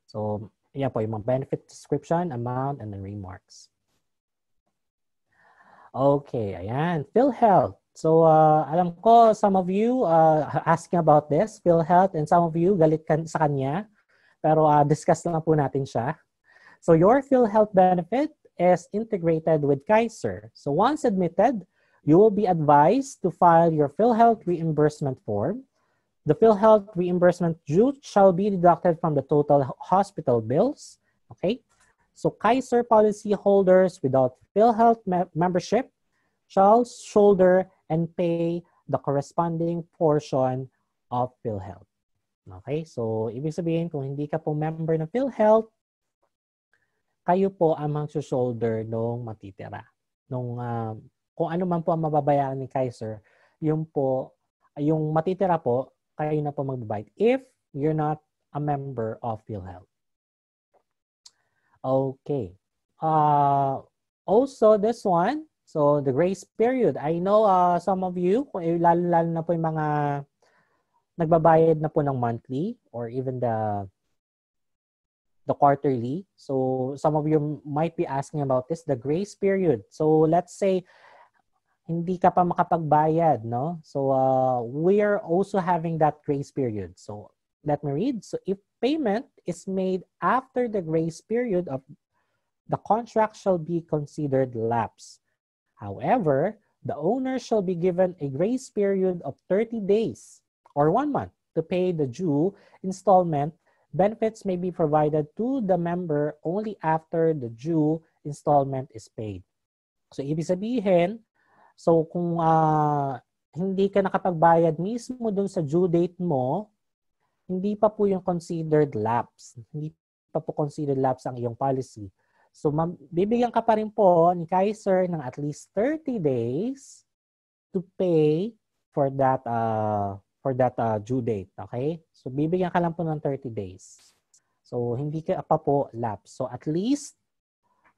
So, yan po yung mga benefit description, amount, and then remarks. Okay, ayan. PhilHealth. So, uh, alam ko, some of you uh, asking about this, PhilHealth, and some of you galit kan sa kanya. Pero uh, discuss lang po natin siya. So, your PhilHealth benefit is integrated with Kaiser. So, once admitted, you will be advised to file your PhilHealth reimbursement form. The PhilHealth reimbursement due shall be deducted from the total hospital bills. Okay? So, Kaiser policyholders without PhilHealth me- membership shall shoulder and pay the corresponding portion of PhilHealth. Okay? So, ibig sabihin, kung hindi ka po member ng PhilHealth, kayo po ang mag-shoulder nung matitira. Nung, uh, kung ano man po ang mababayaran ni Kaiser, yung po, yung matitira po, kayo na po magbabayad if you're not a member of PhilHealth. Okay. Uh, also, this one, So, the grace period. I know uh, some of you, lalo-lalo na po yung mga nagbabayad na po ng monthly or even the the quarterly. So, some of you might be asking about this, the grace period. So, let's say, hindi ka pa makapagbayad, no? So, uh, we are also having that grace period. So, let me read. So, if payment is made after the grace period of the contract shall be considered lapse. However, the owner shall be given a grace period of 30 days or one month to pay the due installment. Benefits may be provided to the member only after the due installment is paid. So, ibig sabihin, so kung uh, hindi ka nakapagbayad mismo dun sa due date mo, hindi pa po yung considered lapse. Hindi pa po considered lapse ang iyong policy. So, bibigyan ka pa rin po ni Kaiser ng at least 30 days to pay for that uh, for that uh, due date. Okay? So, bibigyan ka lang po ng 30 days. So, hindi ka pa po lapse. So, at least,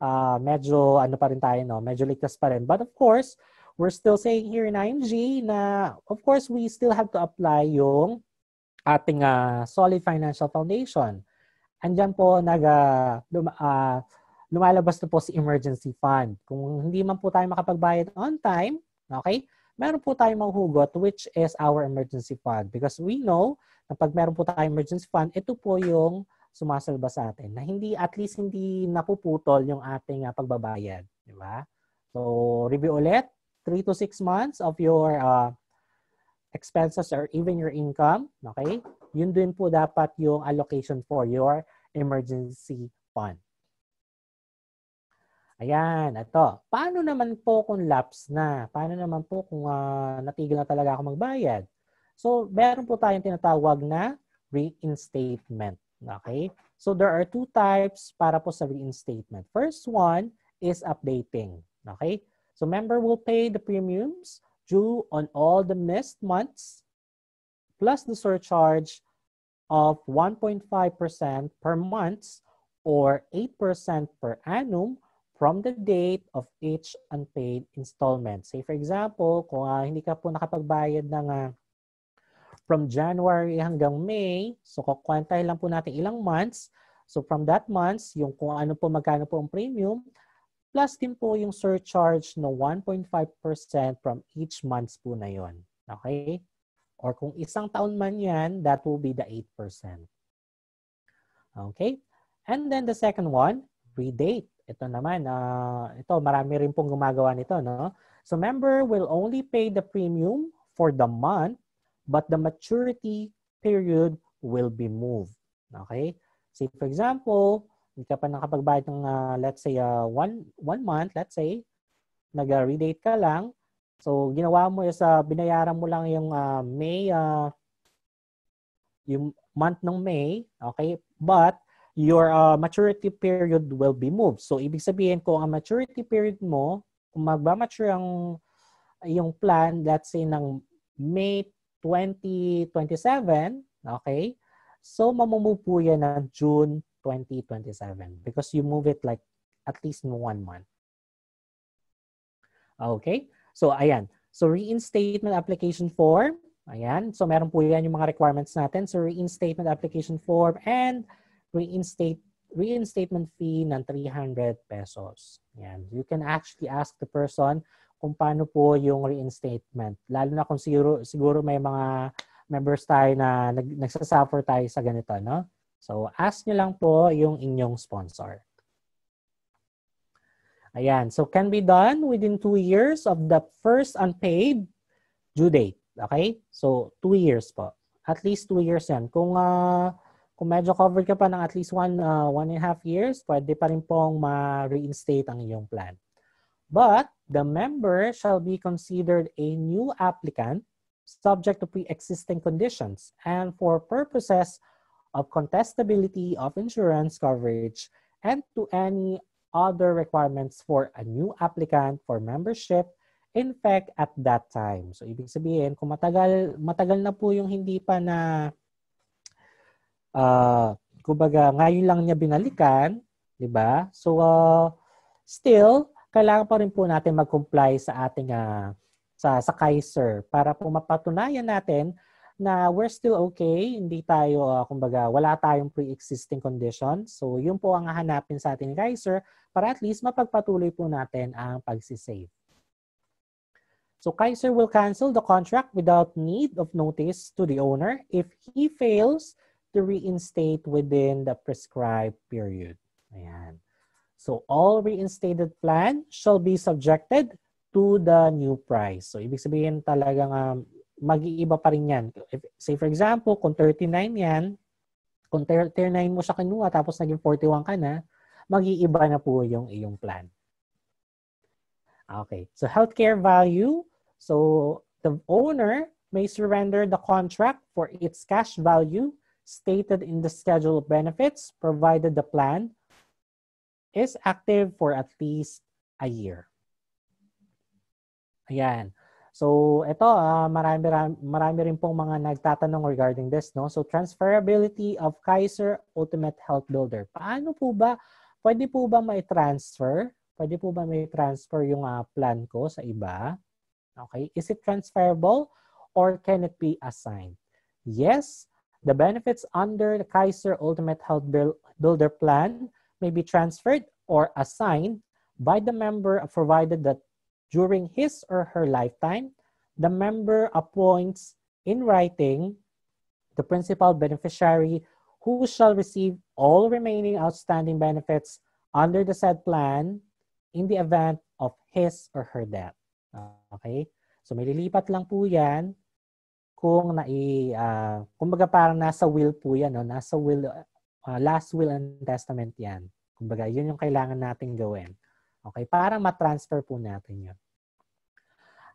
uh, medyo ano pa rin tayo, no? Medyo ligtas pa rin. But of course, we're still saying here in IMG na, of course, we still have to apply yung ating uh, solid financial foundation. Andyan po nag uh, uh, lumalabas na po si emergency fund. Kung hindi man po tayo makapagbayad on time, okay, meron po tayong mahuhugot which is our emergency fund. Because we know na pag meron po tayong emergency fund, ito po yung sumasalba sa atin na hindi at least hindi napuputol yung ating uh, pagbabayad, di ba? So review ulit 3 to 6 months of your uh, expenses or even your income, okay? Yun din po dapat yung allocation for your emergency fund. Ayan, ito. Paano naman po kung lapse na? Paano naman po kung uh, natigil na talaga ako magbayad? So, meron po tayong tinatawag na reinstatement. Okay? So, there are two types para po sa reinstatement. First one is updating. Okay? So member will pay the premiums due on all the missed months plus the surcharge of 1.5% per month or 8% per annum from the date of each unpaid installment. Say for example, kung uh, hindi ka po nakapagbayad ng uh, from January hanggang May, so kukwantahin lang po natin ilang months. So from that months, yung kung ano po magkano po ang premium, Plus din po yung surcharge no 1.5% from each months po na yon. Okay? Or kung isang taon man yan, that will be the 8%. Okay? And then the second one, redate. Ito naman, uh, ito marami rin pong gumagawa nito. No? So member will only pay the premium for the month, but the maturity period will be moved. Okay? Say for example, hindi ka pa nakapagbayad ng uh, let's say uh, one, one month, let's say, nag-redate ka lang. So, ginawa mo sa binayaran mo lang yung uh, May, uh, yung month ng May, okay? But, your uh, maturity period will be moved. So, ibig sabihin, kung ang maturity period mo, kung magba-mature ang yung plan, let's say, ng May 2027, okay? So, mamumove po yan ng June 2027 because you move it like at least one month. Okay? So, ayan. So, reinstatement application form. Ayan. So, meron po yan yung mga requirements natin. So, reinstatement application form and reinstate reinstatement fee ng 300 pesos. Ayan. You can actually ask the person kung paano po yung reinstatement. Lalo na kung siguro, siguro may mga members tayo na nag, nagsasuffer tayo sa ganito, no? So, ask nyo lang po yung inyong sponsor. Ayan. So, can be done within two years of the first unpaid due date. Okay? So, two years po. At least two years yan. Kung, uh, kung medyo covered ka pa ng at least one, uh, one and a half years, pwede pa rin pong ma-reinstate ang iyong plan. But, the member shall be considered a new applicant subject to pre-existing conditions and for purposes of contestability of insurance coverage and to any other requirements for a new applicant for membership in fact at that time. So ibig sabihin kung matagal matagal na po yung hindi pa na uh, kumbaga ngayon lang niya binalikan, 'di ba? So uh, still kailangan pa rin po natin mag-comply sa ating uh, sa sa Kaiser para po mapatunayan natin na we're still okay, hindi tayo, uh, kumbaga, wala tayong pre-existing condition. So, yun po ang hahanapin sa ating Kaiser para at least mapagpatuloy po natin ang pagsisave. So, Kaiser will cancel the contract without need of notice to the owner if he fails to reinstate within the prescribed period. Ayan. So, all reinstated plan shall be subjected to the new price. So, ibig sabihin talagang um, mag-iiba pa rin yan. If, say for example, kung 39 yan, kung 39 mo siya kinuha tapos naging 41 ka na, mag-iiba na po yung iyong plan. Okay. So healthcare value. So the owner may surrender the contract for its cash value stated in the schedule of benefits provided the plan is active for at least a year. Ayan. So, ito, uh, marami, marami rin pong mga nagtatanong regarding this. No? So, transferability of Kaiser Ultimate Health Builder. Paano po ba, pwede po ba may transfer? Pwede po ba may transfer yung uh, plan ko sa iba? Okay. Is it transferable or can it be assigned? Yes, the benefits under the Kaiser Ultimate Health Builder plan may be transferred or assigned by the member provided that during his or her lifetime, the member appoints in writing the principal beneficiary who shall receive all remaining outstanding benefits under the said plan in the event of his or her death. Okay? So may lilipat lang po yan kung nai, uh, kumbaga parang nasa will po yan, no? nasa will, uh, last will and testament yan. Kumbaga, yun yung kailangan natin gawin. Okay? Para ma-transfer po natin yun.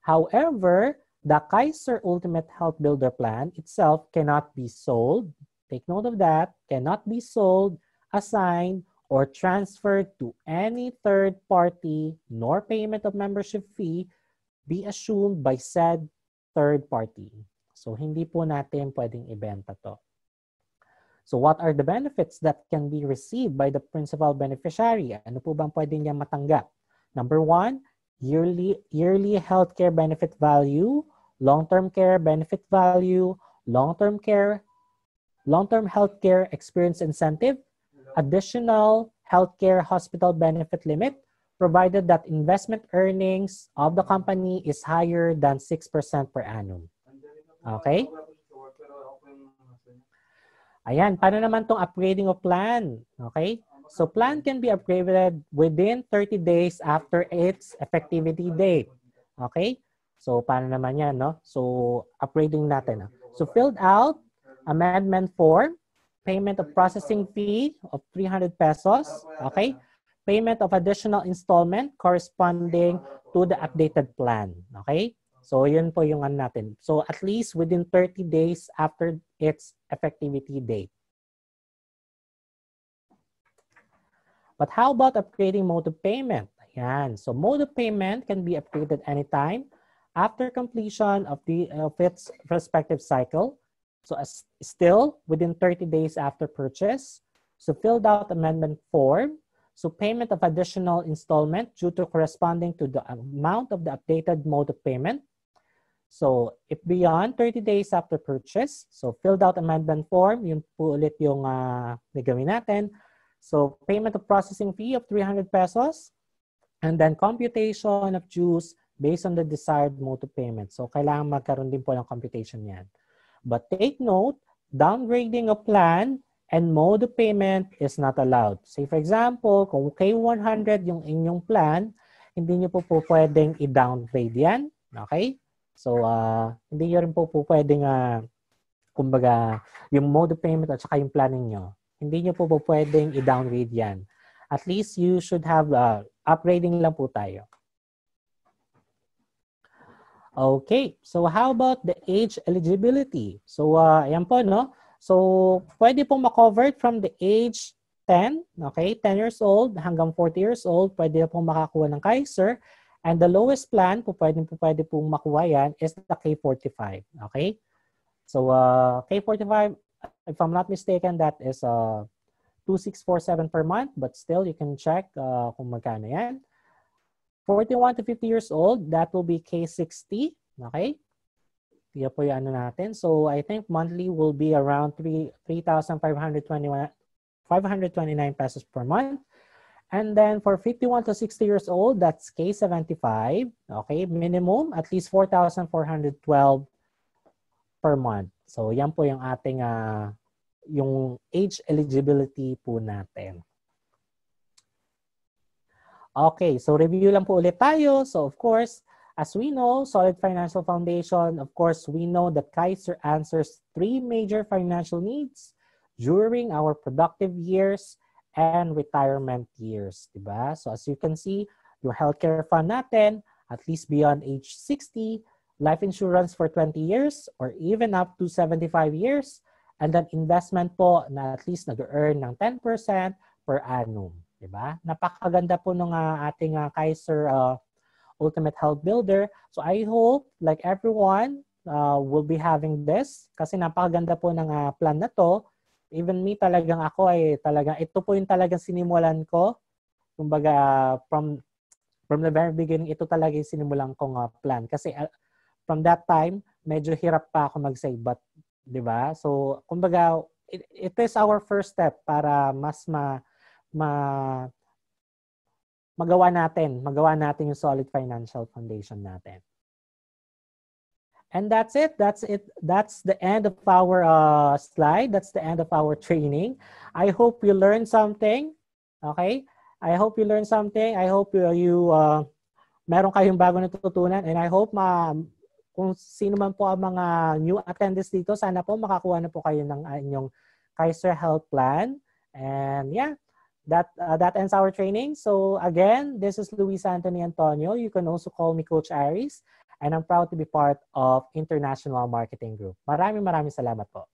However, the Kaiser Ultimate Health Builder Plan itself cannot be sold. Take note of that. Cannot be sold, assigned, or transferred to any third party, nor payment of membership fee be assumed by said third party. So, hindi po natin pwedeng ibenta to. So, what are the benefits that can be received by the principal beneficiary? Ano po bang pwede niya matanggap? Number one, yearly, yearly healthcare benefit value, long-term care benefit value, long-term care, long-term healthcare experience incentive, additional healthcare hospital benefit limit, provided that investment earnings of the company is higher than 6% per annum. Okay? Ayan, paano naman tong upgrading of plan? Okay? So plan can be upgraded within 30 days after its effectivity date. Okay? So paano naman yan, no? So upgrading natin. So filled out amendment form, payment of processing fee of 300 pesos. Okay? Payment of additional installment corresponding to the updated plan. Okay? So yun po yung ano natin. So at least within 30 days after its effectivity date. But how about upgrading mode of payment? Ayan. So mode of payment can be upgraded anytime after completion of, the, of its respective cycle. So as still within 30 days after purchase. So filled out amendment form. So payment of additional installment due to corresponding to the amount of the updated mode of payment. So if beyond 30 days after purchase, so filled out amendment form, yun po ulit yung uh, nagawin natin. So payment of processing fee of 300 pesos and then computation of dues based on the desired mode of payment. So kailangan magkaroon din po ng computation yan. But take note, downgrading of plan and mode of payment is not allowed. Say for example, kung K100 yung inyong plan, hindi nyo po po pwedeng i-downgrade yan. Okay? So, uh, hindi nyo rin po po pwedeng, uh, kumbaga, yung mode of payment at saka yung planning nyo. Hindi nyo po po pwedeng i-downgrade yan. At least you should have, uh, upgrading lang po tayo. Okay, so how about the age eligibility? So, uh, ayan po, no? So, pwede pong makover from the age 10, okay, 10 years old hanggang 40 years old, pwede pong makakuha ng Kaiser. And the lowest plan po pwede po pwede pong makuha yan is the K45, okay? So, uh, K45, if I'm not mistaken, that is uh, 2647 per month, but still you can check uh, kung magkano yan. 41 to 50 years old, that will be K60. Okay? Yan po yung ano natin. So, I think monthly will be around 3,529 529 pesos per month. And then for 51 to 60 years old, that's K75. Okay, minimum at least 4,412 per month. So yan po yung ating uh, yung age eligibility po natin. Okay, so review lang po ulit tayo. So of course, as we know, solid financial foundation, of course, we know that Kaiser answers three major financial needs during our productive years and retirement years, diba? So as you can see, your healthcare fund natin, at least beyond age 60, life insurance for 20 years or even up to 75 years. And then investment po na at least nag-earn ng 10% per annum. Diba? Napakaganda po ng uh, ating uh, Kaiser uh, Ultimate Health Builder. So I hope like everyone uh, will be having this kasi napakaganda po ng uh, plan na to. Even me talagang ako ay talagang ito po yung talagang sinimulan ko. Kumbaga from from the very beginning ito talaga yung sinimulan kong uh, plan kasi uh, from that time medyo hirap pa ako mag-save but 'di ba? So kumbaga it, it is our first step para mas ma, ma magawa natin, magawa natin yung solid financial foundation natin. And that's it. That's it. That's the end of our uh, slide. That's the end of our training. I hope you learned something. Okay? I hope you learned something. I hope you, you uh, meron kayong bago natutunan. And I hope ma, kung sino man po ang mga new attendees dito, sana po makakuha na po kayo ng uh, inyong Kaiser Health Plan. And yeah, that uh, that ends our training. So again, this is Luis Anthony Antonio. You can also call me Coach Aries and I'm proud to be part of International Marketing Group. Maraming maraming salamat po.